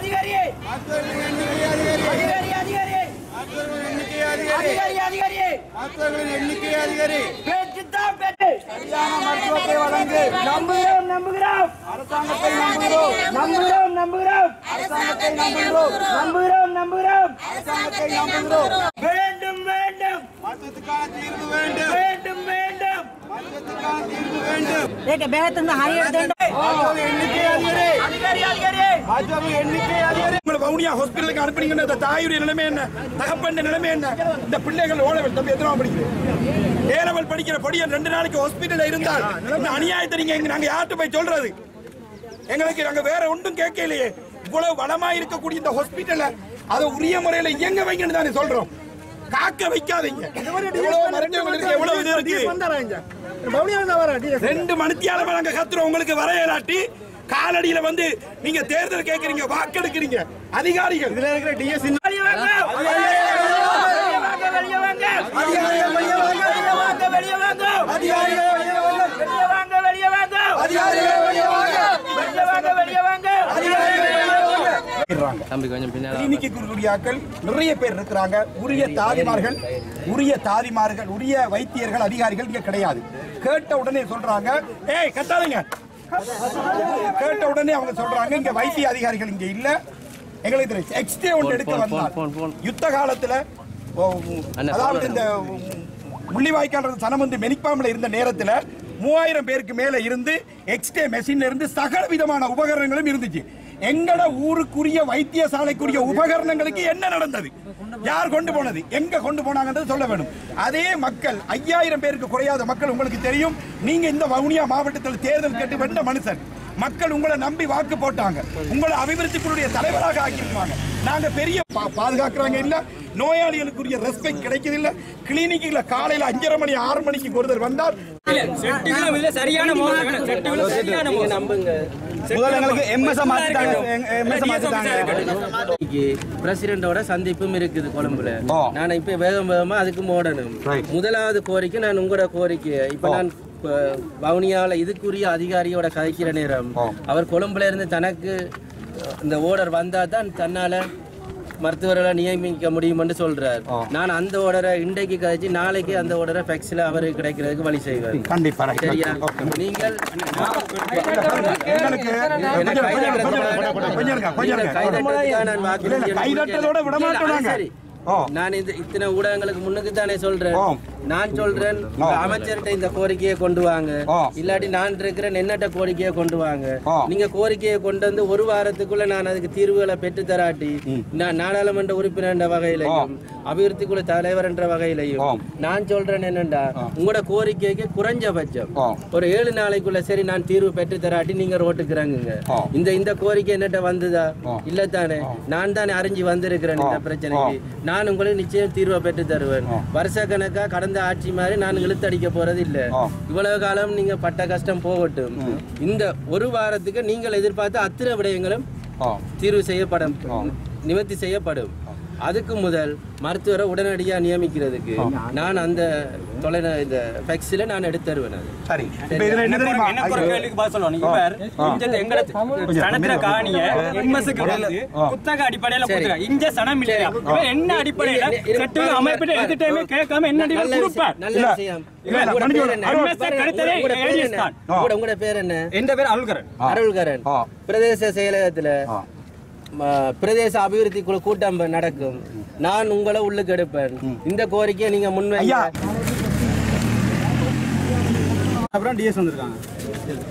அதிகாரி அதிகாரி அதிகாரி. அதிகாரி அதிகாரி. எண்ணிக்கை அதிகாரி பேச்சுத்தான் பேச்சு. மருத்துவத்தை வழங்கு நம்புகிறோம் நம்புகிறோம். அரசாங்கத்தை நம்புகிறோம் நம்புகிறோம். நம்புகிறோம் அரசாங்கத்தை நம்புகிறோம். நம்புகிறோம் நம்புகிறோம் அரசாங்கத்தை நம்புகிறோம் வேண்டும் வேண்டும் மருத்துவத்துக்கான தீர்வு வேண்டும். வேண்டும் வேண்டும். ಏಕೆ ಬೇರೆ வவுனியா ஹாஸ்பிட்டலுக்கு அனுப்புனீங்கன்னு அந்த தாயுடைய நிலைமை என்ன? தகப்பண்ட நிலைமை என்ன? இந்த பிள்ளைகள் ஓலவல் தம்பி எத்தனை படிக்கிறது ஏலவல் படிக்கிற படியன் ரெண்டு நாளைக்கு ஹாஸ்பிட்டலில் இருந்தால் இந்த அநியாயத்தை எங்க நாங்க யார்கிட்ட போய் சொல்றது? எங்களுக்கு நாங்க வேற ஒன்றும் கேட்கலையே. இவ்வளவு வளமா இருக்கக்கூடிய இந்த ஹாஸ்பிட்டல அதை உரிய முறையில இயங்க வைங்கன்னு சொல்றோம். காக்க வைக்காதீங்க. எவ்வளவு மருத்துவங்களுக்கு எவ்வளவு இது இருக்கு? ரெண்டு மணித்தியால நாங்க கத்துறோம் உங்களுக்கு வரையலாட்டி காலடியில வந்து நீங்க தேர்தல் கேக்குறீங்க வாக்கெடுக்கிறீங்க. அதிகாரிகள். இதுல இருக்கிற டிஎஸ் நிறைய பேர் இருக்கிறாங்க. உரிய தாதிமார்கள் உரிய தாதிமார்கள் உரிய வைத்தியர்கள் அதிகாரிகள் இங்க கிடையாது. கேட்ட உடனே சொல்றாங்க. ஏய் கத்தாதீங்க. கேட்ட உடனே அவங்க சொல்றாங்க இங்க வைத்திய அதிகாரிகள் இங்க இல்ல. எங்களுக்கு தெரியும் எக்ஸ்டே ஒன்று எடுக்க வந்தால் யுத்த காலத்துல அதாவது இந்த முள்ளிவாய்க்கால் சனம் வந்து மெனிப்பாமல் இருந்த நேரத்துல மூவாயிரம் பேருக்கு மேல இருந்து எக்ஸ்டே மெஷின்ல இருந்து சகல விதமான உபகரணங்களும் இருந்துச்சு. எங்கட ஊருக்குரிய வைத்தியசாலைக்குரிய உபகரணங்களுக்கு என்ன நடந்தது? யார் கொண்டு போனது? எங்க கொண்டு போனாங்கன்றது சொல்ல வேணும். அதே மக்கள் ஐயாயிரம் பேருக்கு குறையாத மக்கள் உங்களுக்கு தெரியும். நீங்க இந்த வவுனியா மாவட்டத்தில் தேர்தல் கேட்டு வென்ற மனுஷன். மக்கள் உங்களை நம்பி வாக்கு போட்டாங்க. உங்களை அபிவிருத்திக்குரிய தலைவராக ஆக்கியிருப்பாங்க. நாங்க பெரிய பா- பாதுகாக்கிறாங்க இல்ல நோயாளிகளுக்குரிய ரெஸ்பெக்ட் கிடைக்குது இல்ல கிளினிக்ல காலையில அஞ்சரை மணி ஆறு மணிக்கு ஒருத்தர் வந்தால் எம்எஸ் மாத்திட்டாங்க பிரசிடண்டோட சந்திப்பும் இருக்குது கொழும்புல. நான் இப்ப வேகம் வேகமா அதுக்கு ஓடணும். முதலாவது கோரிக்கை நான் உங்களோட கோரிக்கை இப்ப நான் வவுனியாவில் இதுக்குரிய அதிகாரியோட கதைக்கிற நேரம். அவர் கொழும்புல இருந்து தனக்கு இந்த ஓடர் வந்தால் தான் தன்னால் மருத்துவர்களை நியமிக்க முடியும் என்று சொல்றார் நான் அந்த ஓடரை இன்றைக்கு கதைச்சு நாளைக்கு அந்த ஓடரை ஃபெக்ஸ்ல அவருக்கு கிடைக்கிறதுக்கு வழி செய்வார். கண்டிப்பா சரியா? நீங்கள் சரி. நான் இந்த இத்தனை ஊடகங்களுக்கு முன்னுக்கு தானே சொல்றேன். நான் சொல்றேன் அமைச்சர்கிட்ட இந்த கோரிக்கையை கொண்டு வாங்க. இல்லாட்டி நான் இருக்கிறேன் என்னட்ட கோரிக்கையை கொண்டு வாங்க. நீங்க கோரிக்கையை கொண்டு வந்து ஒரு வாரத்துக்குள்ள நான் அதுக்கு தீர்வுகளை பெற்று தராட்டி நான் நாடாளுமன்ற உறுப்பினர் என்ற வகையிலையும் அபிவிருத்திக்குழு தலைவர் என்ற வகையிலையும். நான் சொல்றேன் என்னண்டா உங்களோட கோரிக்கைக்கு குறைஞ்சபட்சம். ஒரு ஏழு நாளைக்குள்ள சரி நான் தீர்வு பெற்று தராட்டி நீங்க ரோட்டுக்கு இறங்குங்க. இந்த இந்த கோரிக்கை என்னட்ட வந்ததா? இல்ல தானே. நான் தானே அறிஞ்சு வந்திருக்கிறேன் இந்த பிரச்சனைக்கு. நான் உங்களுக்கு நிச்சயம் தீர்வை பெற்று தருவேன். வருஷ கணக்கா கடந்த ஆட்சி மாதிரி நான் இழுத்தடிக்க போறது இல்ல இவ்வளவு காலம் நீங்க பட்ட கஷ்டம் போகட்டும். இந்த ஒரு வாரத்துக்கு நீங்கள் எதிர்பார்த்த அத்தனை விடயங்களும் தீர்வு செய்யப்படும். நிவர்த்தி செய்யப்படும். அதுக்கு முதல் மருத்துவரை உடனடியாக நியமிக்கிறதுக்கு நான் அந்த தொலை இந்த ஃபெக்ஸில் நான் எடுத்து தருவேன் அது. சரி. எனக்கு ஒரு கேள்விக்கு பதில் சொல்லணும்? இவர் எங்களை சனத்துல காணிய எம்எஸ்க்கு புத்தக அடிப்படையில கொடுத்துருக்காங்க. இங்க சனம் இல்லையா? என்ன அடிப்படையில சட்டம் அமைப்பிட்ட எடுத்துட்டே கேட்காம என்ன அடிப்படையில் கொடுப்பார்? நல்ல விஷயம். உங்களோட பேர் என்ன? என் பேர் அருள்கரன். அருள்கரன். பிரதேச செயலகத்துல பிரதேச அபிவிருத்தி குழு கூட்டம் நடக்கும். நான் உங்களை உள்ளுக்கு எடுப்பேன். இந்த கோரிக்கையை நீங்க முன்வைங்க. அப்புறம் டிஎஸ் வந்திருக்காங்க.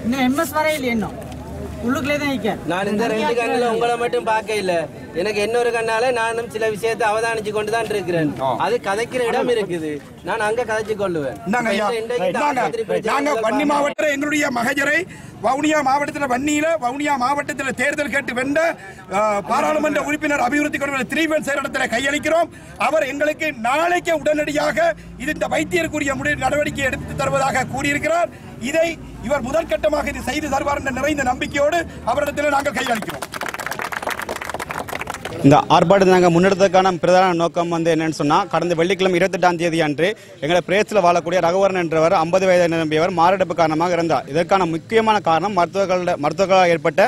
இன்னும் எம்எஸ் வரையில் இன்னும் உள்ளுக்குள்ளே தான் நிற்க நான் இந்த ரெண்டு கண்ணுல உங்களை மட்டும் பார்க்க இல்ல. எனக்கு இன்னொரு கண்ணால நானும் சில விஷயத்தை அவதானிச்சு கொண்டு தான் இருக்கிறேன் அது கதைக்கிற இடம் இருக்குது. நான் அங்க கதைச்சு கொள்ளுவேன். நாங்க வன்னி மாவட்டத்தில் எங்களுடைய மகஜரை வவுனியா மாவட்டத்தில் வன்னியில வவுனியா மாவட்டத்தில் தேர்தல் கேட்டு வென்ற பாராளுமன்ற உறுப்பினர் அபிவிருத்தி குழுவில் திரீவன் செயலிடத்தில் கையளிக்கிறோம். அவர் எங்களுக்கு நாளைக்கு உடனடியாக இது இந்த வைத்தியருக்குரிய முடி நடவடிக்கை எடுத்து தருவதாக கூறியிருக்கிறார். இதை இவர் முதற்கட்டமாக இது செய்து தருவார் என்ற நிறைந்த நம்பிக்கையோடு அவரிடத்தில் நாங்கள் கையளிக்கிறோம். இந்த ஆர்ப்பாட்டத்தை நாங்கள் முன்னெடுத்ததுக்கான பிரதான நோக்கம் வந்து என்னன்னு சொன்னால் கடந்த வெள்ளிக்கிழமை இருபத்தெட்டாம் தேதி அன்று எங்களை பிரேசில் வாழக்கூடிய ரகுவரன் என்றவர் ஐம்பது வயது நிரம்பியவர் மாரடைப்பு காரணமாக இருந்தார் இதற்கான முக்கியமான காரணம் மருத்துவர்களோட மருத்துவர்களால் ஏற்பட்ட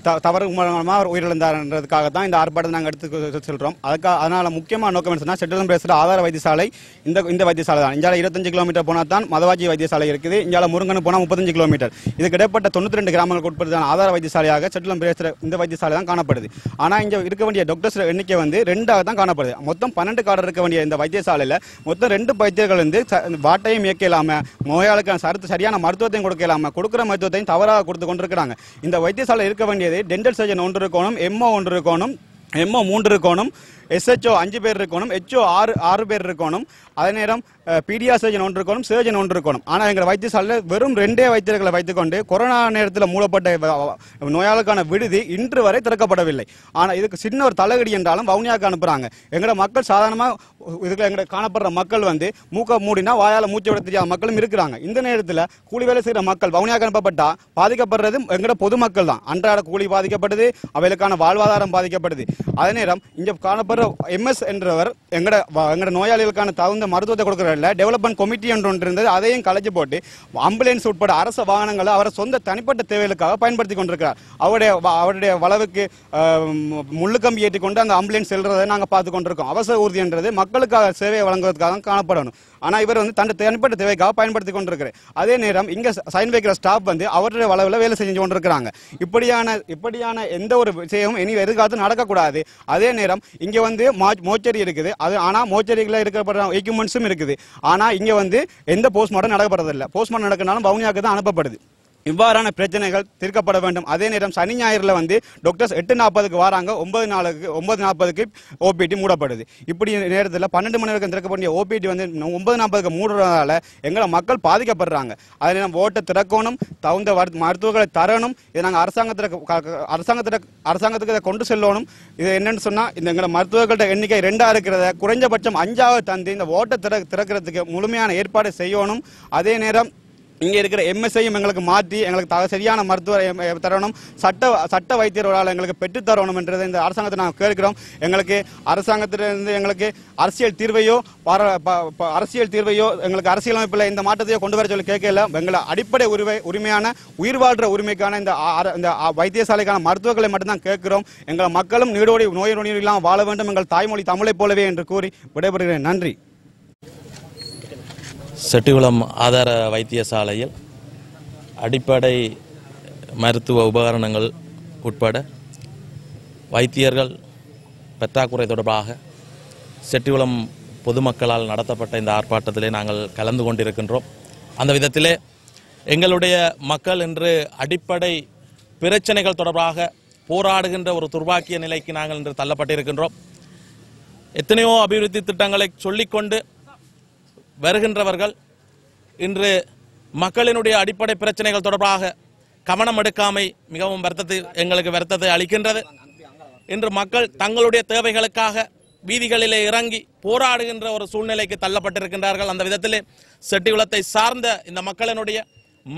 தவறு மூலமாக அவர் உயிரிழந்தார்ன்றதுக்காக தான் இந்த ஆர்ப்பாட்டத்தை நாங்கள் எடுத்து செல்றோம். அதுக்காக அதனால முக்கியமான நோக்கம் என்ன சொன்னால் செட்டிலம் ஆதார வைத்தியசாலை இந்த இந்த வைத்தியசாலை தான் இந்தியாவில் இருபத்தஞ்சு கிலோமீட்டர் போனால் தான் மதவாஜி வைத்தியசாலை இருக்குது. இந்தியாவில் முருங்கன் போனால் முப்பத்தஞ்சு கிலோமீட்டர். இதுக்கு இடைப்பட்ட தொண்ணூற்றி ரெண்டு கிராமங்களுக்கு உட்படுத்தான ஆதார வைத்தியசாலையாக செட்டிலம் பிரேசில் இந்த வைத்தியசாலை தான் காணப்படுது. ஆனால் இங்கே இருக்க வேண்டிய டாக்டர்ஸ் எண்ணிக்கை வந்து ரெண்டாக தான் காணப்படுது. மொத்தம் பன்னெண்டு காடர் இருக்க வேண்டிய இந்த வைத்தியசாலையில் மொத்தம் ரெண்டு வைத்தியர்கள் வந்து ச- வாட்டையும் இயக்க இல்லாம நோயாளுக்கான சரத்து சரியான மருத்துவத்தையும் கொடுக்க இல்லாம கொடுக்குற மருத்துவத்தையும் தவறாக கொடுத்து கொண்டிருக்கிறாங்க. இந்த வைத்தியசாலை இருக்க வேண்டிய வேண்டியது. டென்டல் சர்ஜன் ஒன்று இருக்கணும் எம்ஓ ஒன்று இருக்கணும் எம்ஓ மூன்று இருக்கணும் எஸ்ஹெச்ஓ அஞ்சு பேர் இருக்கணும் ஹெச்ஓ ஆறு ஆறு பேர் இருக்கணும். அதே நேரம் பீடியா சர்ஜன் ஒன்று இருக்கணும் சர்ஜன் ஒன்று இருக்கணும். ஆனால் எங்கள் வைத்தியசாலையில் வெறும் ரெண்டே வைத்தியர்களை வைத்துக்கொண்டு கொரோனா நேரத்தில் மூடப்பட்ட வ- நோயாளுக்கான விடுதி இன்று வரை திறக்கப்படவில்லை. ஆனால் இதுக்கு சின்ன ஒரு தலைகடி என்றாலும் வவுனியாவுக்கு அனுப்புறாங்க. எங்களோட மக்கள் சாதாரணமாக இதுக்கு எங்கட காணப்படுற மக்கள் வந்து மூக்க மூடினா வாயால் மூச்சு விட தெரியாத மக்களும் இருக்கிறாங்க. இந்த நேரத்தில் கூலி வேலை செய்கிற மக்கள் வவுனியாவுக்கு அனுப்பப்பட்டா பாதிக்கப்படுறது எங்களோட பொதுமக்கள் தான். அன்றாட கூலி பாதிக்கப்படுது அவைகளுக்கான வாழ்வாதாரம் பாதிக்கப்படுது அதே நேரம் இங்கே காணப்படுற எம்எஸ் என்றவர் எங்கட வ- எங்கட நோயாளிகளுக்கான தகுந்த மருத்துவத்தை கொடுக்குறதில்ல. டெவலப்மெண்ட் கமிட்டி என்று ஒன்று இருந்தது. அதையும் கலைச்சு போட்டு ஆம்புலன்ஸ் உட்பட அரசு வாகனங்களை அவரை சொந்த தனிப்பட்ட தேவைகளுக்காக பயன்படுத்தி கொண்டிருக்கிறார். அவருடைய அவருடைய வளவுக்கு முள்ளுக்கம்பி ஏற்றிக்கொண்டு அந்த ஆம்புலன்ஸ் செல்றதை நாங்கள் பார்த்து கொண்டிருக்கோம். அவசர ஊர்தி என்றது மக்களுக்காக சேவையை வழங்குவதற்காக காணப்படணும். ஆனால் இவர் வந்து தன் தனிப்பட்ட தேவைக்காக பயன்படுத்தி கொண்டிருக்கிறார். அதே நேரம் இங்கே சைன் வைக்கிற ஸ்டாஃப் வந்து அவருடைய வளவில் வேலை செஞ்சு கொண்டிருக்கிறாங்க. இப்படியான இப்படியான எந்த ஒரு விஷயமும் இனி எதிர்காலத்தில் நடக்கக்கூடாது. அதே நேரம் இங்கே வந்து மோச்சரி இருக்குது. அது ஆனால் மோச்சரிகளில் இருக்கப்படுற எக்யூப்மெண்ட்ஸும் இருக்குது. ஆனால் இங்கே வந்து எந்த போஸ்ட்மார்ட்டம் நடக்கப்படுறதில்லை போஸ்ட்மார்ட்டம் நடக்கினாலும் பவுனியாவுக்கு தான் அனுப்பப்படுது. இவ்வாறான பிரச்சனைகள் தீர்க்கப்பட வேண்டும். அதே நேரம் சனி ஞாயிறுல வந்து டாக்டர்ஸ் எட்டு நாற்பதுக்கு வராங்க ஒன்பது நாளுக்கு ஒன்பது நாற்பதுக்கு ஓபிடி மூடப்படுது. இப்படி நேரத்தில் பன்னெண்டு மணி வரைக்கும் திறக்கக்கூடிய ஓபிடி வந்து ஒன்பது நாற்பதுக்கு மூடுறதால எங்களை மக்கள் பாதிக்கப்படுறாங்க. அதே நேரம் ஓட்டை திறக்கணும் தகுந்த மருத்துவர்களை தரணும் இதை நாங்கள் அரசாங்கத்தில் அரசாங்கத்தில் அரசாங்கத்துக்கு இதை கொண்டு செல்லணும். இது என்னன்னு சொன்னால் இந்த எங்களை மருத்துவர்கள்ட்ட எண்ணிக்கை ரெண்டாக இருக்கிறத குறைஞ்சபட்சம் அஞ்சாவது தந்து இந்த ஓட்டை திற திறக்கிறதுக்கு முழுமையான ஏற்பாடு செய்யணும். அதே நேரம் இங்கே இருக்கிற எம்எஸ்ஐயும் எங்களுக்கு மாற்றி எங்களுக்கு த- சரியான மருத்துவ தரணும். சட்ட சட்ட வைத்தியர்களால் எங்களுக்கு பெற்றுத் தரணும் என்றதை இந்த அரசாங்கத்தை நாங்கள் கேட்கிறோம். எங்களுக்கு அரசாங்கத்திலிருந்து எங்களுக்கு அரசியல் தீர்வையோ பர ப- அரசியல் தீர்வையோ எங்களுக்கு அரசியலமைப்பில் இந்த மாற்றத்தையோ கொண்டு வர சொல்லி கேட்கல. எங்களை அடிப்படை உரிமை உரிமையான உயிர் வாழ்ற உரிமைக்கான இந்த ஆ- இந்த வைத்தியசாலைக்கான மருத்துவர்களை மட்டும்தான் கேட்கிறோம். எங்கள் மக்களும் நீடோடி நோய் நொடி இல்லாமல் வாழ வேண்டும். எங்கள் தாய்மொழி தமிழைப் போலவே என்று கூறி விடைபெறுகிறேன். நன்றி. செட்டிகுளம் ஆதார வைத்தியசாலையில் அடிப்படை மருத்துவ உபகரணங்கள் உட்பட வைத்தியர்கள் பற்றாக்குறை தொடர்பாக செட்டிகுளம் பொதுமக்களால் நடத்தப்பட்ட இந்த ஆர்ப்பாட்டத்திலே நாங்கள் கலந்து கொண்டிருக்கின்றோம். அந்த விதத்திலே எங்களுடைய மக்கள் இன்று அடிப்படை பிரச்சனைகள் தொடர்பாக போராடுகின்ற ஒரு துர்பாக்கிய நிலைக்கு நாங்கள் இன்று தள்ளப்பட்டிருக்கின்றோம். எத்தனையோ அபிவிருத்தி திட்டங்களை சொல்லிக்கொண்டு வருகின்றவர்கள் இன்று மக்களினுடைய அடிப்படை பிரச்சனைகள் தொடர்பாக கவனம் எடுக்காமை மிகவும் வருத்தத்தை எங்களுக்கு வருத்தத்தை அளிக்கின்றது. இன்று மக்கள் தங்களுடைய தேவைகளுக்காக வீதிகளிலே இறங்கி போராடுகின்ற ஒரு சூழ்நிலைக்கு தள்ளப்பட்டிருக்கின்றார்கள். அந்த விதத்திலே செட்டிகுளத்தை சார்ந்த இந்த மக்களினுடைய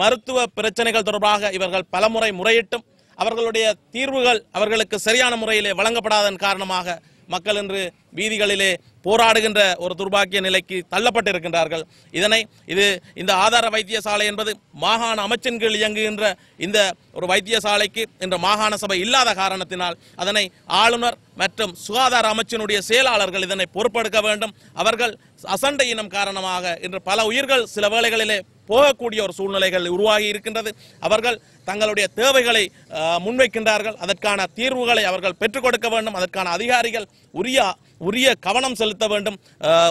மருத்துவ பிரச்சனைகள் தொடர்பாக இவர்கள் பலமுறை முறையிட்டும் அவர்களுடைய தீர்வுகள் அவர்களுக்கு சரியான முறையிலே வழங்கப்படாதன் காரணமாக மக்கள் இன்று வீதிகளிலே போராடுகின்ற ஒரு துர்பாக்கிய நிலைக்கு தள்ளப்பட்டிருக்கின்றார்கள். இதனை இது இந்த ஆதார வைத்தியசாலை என்பது மாகாண அமைச்சின் கீழ் இயங்குகின்ற இந்த ஒரு வைத்தியசாலைக்கு இன்று மாகாண சபை இல்லாத காரணத்தினால் அதனை ஆளுநர் மற்றும் சுகாதார அமைச்சினுடைய செயலாளர்கள் இதனை பொறுப்பெடுக்க வேண்டும். அவர்கள் அசண்டையினம் காரணமாக இன்று பல உயிர்கள் சில வேளைகளிலே போகக்கூடிய ஒரு சூழ்நிலைகள் உருவாகி இருக்கின்றது. அவர்கள் தங்களுடைய தேவைகளை முன்வைக்கின்றார்கள். அதற்கான தீர்வுகளை அவர்கள் பெற்றுக் கொடுக்க வேண்டும். அதற்கான அதிகாரிகள் உரிய உரிய கவனம் செலுத்த வேண்டும்.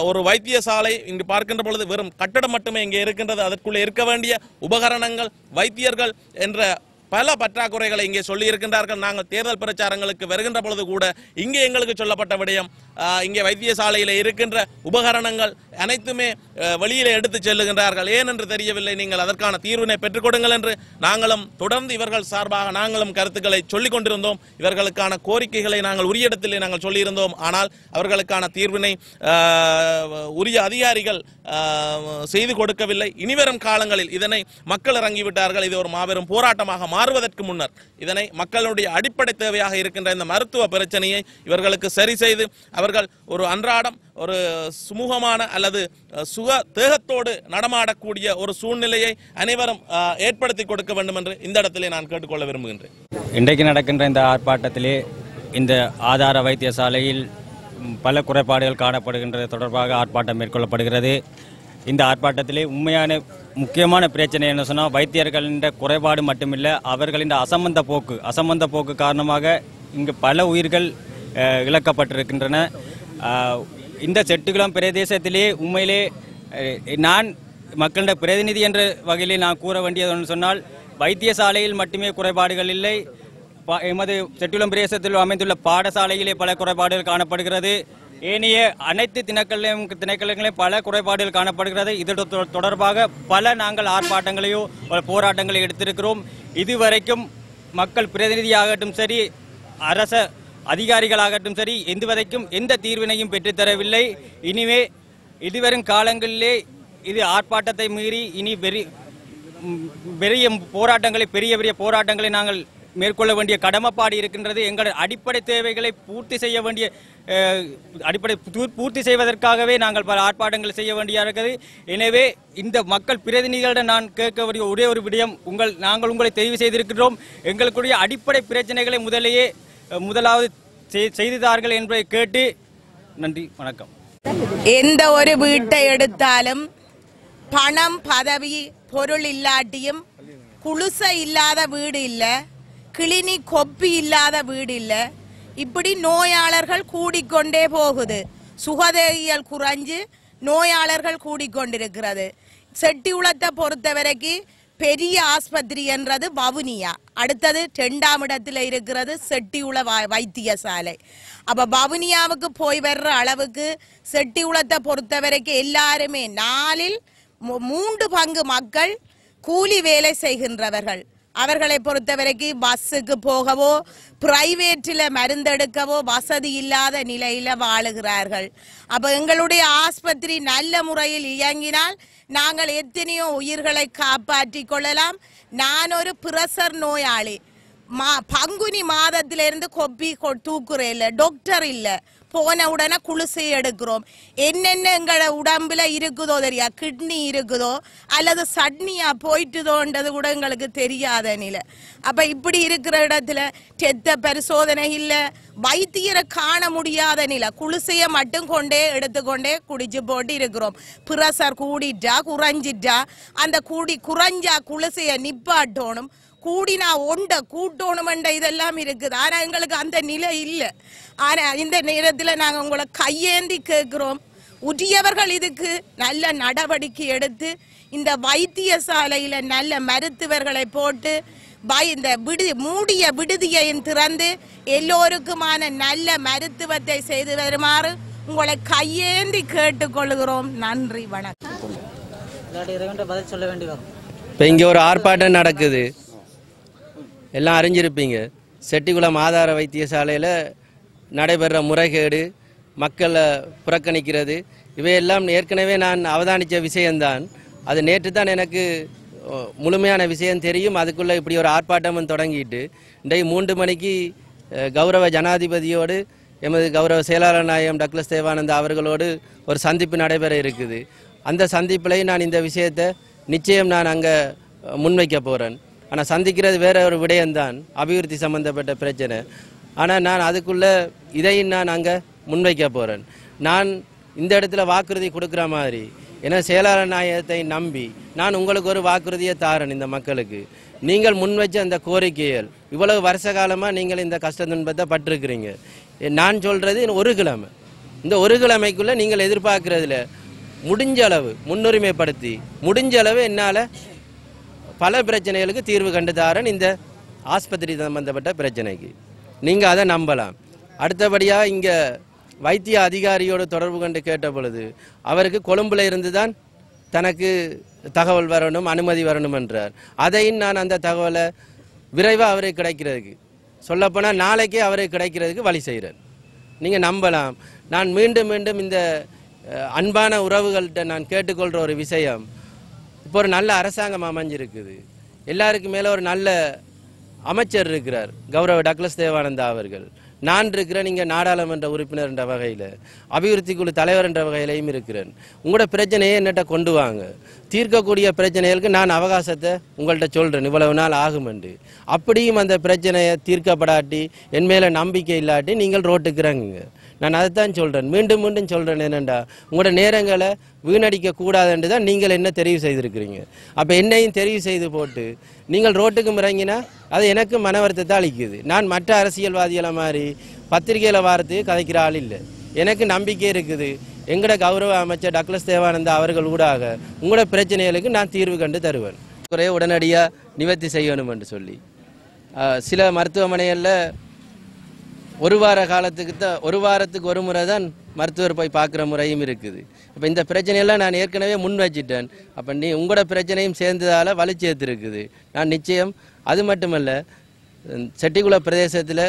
ஒரு வைத்தியசாலை இங்கு பார்க்கின்ற பொழுது வெறும் கட்டடம் மட்டுமே இங்கே இருக்கின்றது. அதற்குள்ளே இருக்க வேண்டிய உபகரணங்கள் வைத்தியர்கள் என்ற பல பற்றாக்குறைகளை இங்கே சொல்லி இருக்கின்றார்கள். நாங்கள் தேர்தல் பிரச்சாரங்களுக்கு வருகின்ற பொழுது கூட இங்கே எங்களுக்கு சொல்லப்பட்ட விடயம் இங்கே வைத்தியசாலையில் இருக்கின்ற உபகரணங்கள் அனைத்துமே ஆஹ், வெளியிலே எடுத்து செல்லுகின்றார்கள். ஏன் என்று தெரியவில்லை நீங்கள் அதற்கான தீர்வினை பெற்றுக் கொடுங்கள் என்று நாங்களும் தொடர்ந்து இவர்கள் சார்பாக நாங்களும் கருத்துக்களை சொல்லிக் கொண்டிருந்தோம். இவர்களுக்கான கோரிக்கைகளை நாங்கள் உரிய இடத்திலே நாங்கள் சொல்லியிருந்தோம். ஆனால் அவர்களுக்கான தீர்வினை உரிய அதிகாரிகள் செய்து கொடுக்கவில்லை. இனிவரும் காலங்களில் இதனை மக்கள் இறங்கிவிட்டார்கள். இது ஒரு மாபெரும் போராட்டமாக மாறுவதற்கு முன்னர் இதனை மக்களுடைய அடிப்படை தேவையாக இருக்கின்ற இந்த மருத்துவ பிரச்சனையை இவர்களுக்கு சரி செய்து அவர்கள் ஒரு அன்றாடம் ஒரு சுமூகமான அல்லது சுக தேகத்தோடு நடமாடக்கூடிய ஒரு சூழ்நிலையை அனைவரும் ஏற்படுத்தி கொடுக்க வேண்டும் என்று இந்த இடத்திலே நான் கேட்டுக்கொள்ள விரும்புகின்றேன். இன்றைக்கு நடக்கின்ற இந்த ஆர்ப்பாட்டத்திலே இந்த ஆதார வைத்தியசாலையில் பல குறைபாடுகள் காணப்படுகின்றது. தொடர்பாக ஆர்ப்பாட்டம் மேற்கொள்ளப்படுகிறது. இந்த ஆர்ப்பாட்டத்திலே உண்மையான முக்கியமான பிரச்சனை என்ன சொன்னால் வைத்தியர்களின் குறைபாடு மட்டுமில்லை அவர்களின் அசம்பந்த போக்கு அசம்பந்த போக்கு காரணமாக இங்கு பல உயிர்கள் இழக்கப்பட்டிருக்கின்றன. இந்த செட்டுகுளம் பிரதேசத்திலே உண்மையிலே நான் மக்களிட பிரதிநிதி என்ற வகையிலே நான் கூற வேண்டியது ஒன்று சொன்னால் வைத்தியசாலையில் மட்டுமே குறைபாடுகள் இல்லை. எமது செட்டுளம் பிரதேசத்தில் அமைந்துள்ள பாடசாலையிலே பல குறைபாடுகள் காணப்படுகிறது. ஏனைய அனைத்து திணைக்களையும் திணைக்களங்களையும் பல குறைபாடுகள் காணப்படுகிறது. இது தொ- தொடர்பாக பல நாங்கள் ஆர்ப்பாட்டங்களையோ பல போராட்டங்களை எடுத்திருக்கிறோம். இதுவரைக்கும் மக்கள் பிரதிநிதியாகட்டும் சரி அரச அதிகாரிகளாகட்டும் சரி எந்தவதைக்கும் எந்த தீர்வினையும் பெற்றுத்தரவில்லை. இனிமே இதுவரும் காலங்களிலே இது ஆர்ப்பாட்டத்தை மீறி இனி வெறி பெரிய போராட்டங்களை பெரிய பெரிய போராட்டங்களை நாங்கள் மேற்கொள்ள வேண்டிய கடமைப்பாடு இருக்கின்றது. எங்கள் அடிப்படை தேவைகளை பூர்த்தி செய்ய வேண்டிய அடிப்படை பூர்த்தி செய்வதற்காகவே நாங்கள் பல ஆர்ப்பாட்டங்கள் செய்ய வேண்டிய இருக்குது. எனவே இந்த மக்கள் பிரதிநிதிகளிடம் நான் கேட்க வேண்டிய ஒரே ஒரு விடயம் உங்கள் நாங்கள் உங்களை தெரிவு செய்திருக்கின்றோம். எங்களுக்குரிய அடிப்படை பிரச்சனைகளை முதலேயே முதலாவது செய்- என்பதை கேட்டு நன்றி வணக்கம். எந்த ஒரு வீட்டை எடுத்தாலும் பணம் பதவி பொருள் இல்லாட்டியும் குளுச இல்லாத வீடு இல்ல கிளினி கொப்பி இல்லாத வீடு இல்ல இப்படி நோயாளர்கள் கூடிக்கொண்டே போகுது. சுகதேகியல் குறைஞ்சு நோயாளர்கள் கூடிக்கொண்டிருக்கிறது. செட்டியுளத்தை பொறுத்த வரைக்கும் பெரிய ஆஸ்பத்திரி என்றது வவுனியா. அடுத்தது ரெண்டாம் இடத்துல இருக்கிறது செட்டியுள வைத்தியசாலை. அப்ப வவுனியாவுக்கு போய் வர்ற அளவுக்கு செட்டியுளத்தை பொறுத்த வரைக்கும் எல்லாருமே நாலில் மூன்று பங்கு மக்கள் கூலி வேலை செய்கின்றவர்கள். அவர்களை பொறுத்த வரைக்கும் பஸ்ஸுக்கு போகவோ பிரைவேட்டில் மருந்தெடுக்கவோ வசதி இல்லாத நிலையில் வாழுகிறார்கள். அப்போ எங்களுடைய ஆஸ்பத்திரி நல்ல முறையில் இயங்கினால் நாங்கள் எத்தனையோ உயிர்களை காப்பாற்றி கொள்ளலாம். நான் ஒரு பிரசர் நோயாளி. மா பங்குனி மாதத்திலிருந்து கொப்பி தூக்குறேன் இல்லை டாக்டர் இல்லை. போன உடனே குளிசை எடுக்கிறோம். என்னென்ன எங்களோட உடம்புல இருக்குதோ தெரியா? கிட்னி இருக்குதோ? அல்லது சட்னியா போயிட்டுதோன்றது கூட எங்களுக்கு தெரியாத நிலை. அப்ப இப்படி இருக்கிற இடத்துல செத்த பரிசோதனை இல்ல. வைத்தியரை காண முடியாத நிலை. குளிசைய மட்டும் கொண்டே எடுத்துக்கொண்டே குடிச்சு போட்டு இருக்கிறோம். பிரசர் கூடிட்டா குறைஞ்சிட்டா அந்த கூடி குறைஞ்சா குளிசைய நிப்பாட்டோணும். கூடினா ஒண்ட கூட்டணுமெண்ட இதெல்லாம் இருக்குது. ஆனா எங்களுக்கு அந்த நிலை இல்லை. ஆனா இந்த நேரத்துல நாங்க உங்களை கையேந்தி கேட்கிறோம். உரியவர்கள் இதுக்கு நல்ல நடவடிக்கை எடுத்து இந்த வைத்தியசாலையில நல்ல மருத்துவர்களை போட்டு வை- இந்த விடு மூடிய விடுதியையும் திறந்து எல்லோருக்குமான நல்ல மருத்துவத்தை செய்து வருமாறு உங்களை கையேந்தி கேட்டுக்கொள்கிறோம். நன்றி வணக்கம். பதில் சொல்ல வேண்டி வரும். இப்போ இங்கே ஒரு ஆர்ப்பாட்டம் நடக்குது. எல்லாம் அறிஞ்சிருப்பீங்க. செட்டிக்குளம் ஆதார வைத்தியசாலையில் நடைபெற முறைகேடு மக்களை புறக்கணிக்கிறது. இவையெல்லாம் ஏற்கனவே நான் அவதானித்த விஷயம்தான். அது நேற்று தான் எனக்கு முழுமையான விஷயம் தெரியும். அதுக்குள்ளே இப்படி ஒரு ஆர்ப்பாட்டமும் தொடங்கிட்டு இன்றைக்கு மூன்று மணிக்கு கௌரவ ஜனாதிபதியோடு எமது கௌரவ செயலாளர் நாயகம் டக்ளஸ் தேவானந்தா அவர்களோடு ஒரு சந்திப்பு நடைபெற இருக்குது. அந்த சந்திப்பிலையும் நான் இந்த விஷயத்தை நிச்சயம் நான் அங்கே முன்வைக்க போகிறேன் ஆனால் சந்திக்கிறது வேற ஒரு விடயம்தான். அபிவிருத்தி சம்பந்தப்பட்ட பிரச்சனை. ஆனால் நான் அதுக்குள்ள இதையும் நான் அங்கே முன்வைக்க போகிறேன் நான் இந்த இடத்துல வாக்குறுதி கொடுக்குற மாதிரி ஏன்னா செயலாளர் நாயகத்தை நம்பி நான் உங்களுக்கு ஒரு வாக்குறுதியை தாரேன் இந்த மக்களுக்கு. நீங்கள் முன்வச்ச அந்த கோரிக்கைகள் இவ்வளவு வருஷ காலமாக நீங்கள் இந்த கஷ்ட துன்பத்தை பட்டிருக்கிறீங்க. நான் சொல்கிறது ஒரு கிழமை. இந்த ஒரு கிழமைக்குள்ள நீங்கள் எதிர்பார்க்கறதுல முடிஞ்ச அளவு முன்னுரிமைப்படுத்தி முடிஞ்ச அளவு என்னால் பல பிரச்சனைகளுக்கு தீர்வு கண்டு தாரன் இந்த ஆஸ்பத்திரி சம்பந்தப்பட்ட பிரச்சனைக்கு. நீங்கள் அதை நம்பலாம். அடுத்தபடியாக இங்கே வைத்திய அதிகாரியோடு தொடர்பு கொண்டு கேட்ட பொழுது அவருக்கு கொழும்புல இருந்து தான் தனக்கு தகவல் வரணும் அனுமதி வரணும் என்றார். அதையும் நான் அந்த தகவலை விரைவாக அவருக்கு கிடைக்கிறதுக்கு சொல்லப்போனால் நாளைக்கே அவருக்கு கிடைக்கிறதுக்கு வழி செய்கிறேன் நீங்கள் நம்பலாம். நான் மீண்டும் மீண்டும் இந்த அன்பான உறவுகள்கிட்ட நான் கேட்டுக்கொள்கிற ஒரு விஷயம் இப்போ ஒரு நல்ல அரசாங்கம் அமைஞ்சிருக்குது. எல்லாருக்கு மேலே ஒரு நல்ல அமைச்சர் இருக்கிறார் கௌரவ டக்ளஸ் தேவானந்தா அவர்கள். நான் இருக்கிறேன் இங்கே நாடாளுமன்ற உறுப்பினர் என்ற வகையில் அபிவிருத்தி குழு தலைவர் என்ற வகையிலையும் இருக்கிறேன். உங்களோட பிரச்சனையை என்னட்ட கொண்டு வாங்க. தீர்க்கக்கூடிய பிரச்சனைகளுக்கு நான் அவகாசத்தை உங்கள்கிட்ட சொல்கிறேன் இவ்வளவு நாள் ஆகும் என்று அப்படியும் அந்த பிரச்சனையை தீர்க்கப்படாட்டி என் மேலே நம்பிக்கை இல்லாட்டி நீங்கள் ரோட்டுக்குறாங்க நான் அதைத்தான் சொல்கிறேன் மீண்டும் மீண்டும் சொல்கிறேன் என்னென்னா உங்களோட நேரங்களை வீணடிக்க கூடாதுன்னு தான் நீங்கள் என்ன தெரிவு செய்திருக்கிறீங்க. அப்போ என்னையும் தெரிவு செய்து போட்டு நீங்கள் ரோட்டுக்கு இறங்கினா அது எனக்கு மன வருத்தத்தை அளிக்குது. நான் மற்ற அரசியல்வாதிகளை மாதிரி பத்திரிகையில் வாரத்துக்கு கதைக்கிற ஆள் இல்லை. எனக்கு நம்பிக்கை இருக்குது. எங்களோட கௌரவ அமைச்சர் டக்ளஸ் தேவானந்தா அவர்கள் ஊடாக உங்களோட பிரச்சனைகளுக்கு நான் தீர்வு கண்டு தருவேன். குறைய உடனடியாக நிவர்த்தி செய்யணும் என்று சொல்லி. சில மருத்துவமனைகளில் ஒரு வார காலத்துக்கு தான் ஒரு வாரத்துக்கு ஒரு முறை தான் மருத்துவர் போய் பார்க்குற முறையும் இருக்குது. இப்போ இந்த பிரச்சனையெல்லாம் நான் ஏற்கனவே முன் வச்சிட்டேன். அப்போ நீ உங்களோட பிரச்சனையும் சேர்ந்ததால் வலிச்சேர்த்துருக்குது நான் நிச்சயம் அது மட்டுமல்ல செட்டிக்குள பிரதேசத்தில்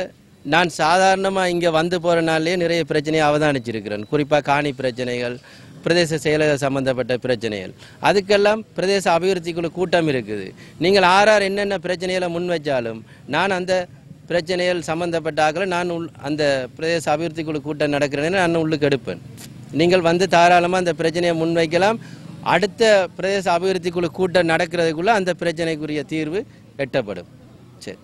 நான் சாதாரணமாக இங்கே வந்து போகிறனாலே நிறைய பிரச்சனையை அவதானிச்சிருக்கிறேன். குறிப்பாக காணி பிரச்சனைகள் பிரதேச செயலக சம்பந்தப்பட்ட பிரச்சனைகள். அதுக்கெல்லாம் பிரதேச அபிவிருத்திக்குழு கூட்டம் இருக்குது. நீங்கள் ஆறார் என்னென்ன பிரச்சனைகளை முன் வச்சாலும் நான் அந்த பிரச்சனைகள் சம்பந்தப்பட்ட ஆக்களை நான் உள் அந்த பிரதேச அபிவிருத்தி குழு கூட்டம் நடக்கிறேன்னு நான் உள்ளுக்கு எடுப்பேன். நீங்கள் வந்து தாராளமாக அந்த பிரச்சனையை முன்வைக்கலாம். அடுத்த பிரதேச அபிவிருத்தி குழு கூட்டம் நடக்கிறதுக்குள்ள அந்த பிரச்சனைக்குரிய தீர்வு எட்டப்படும். சரி.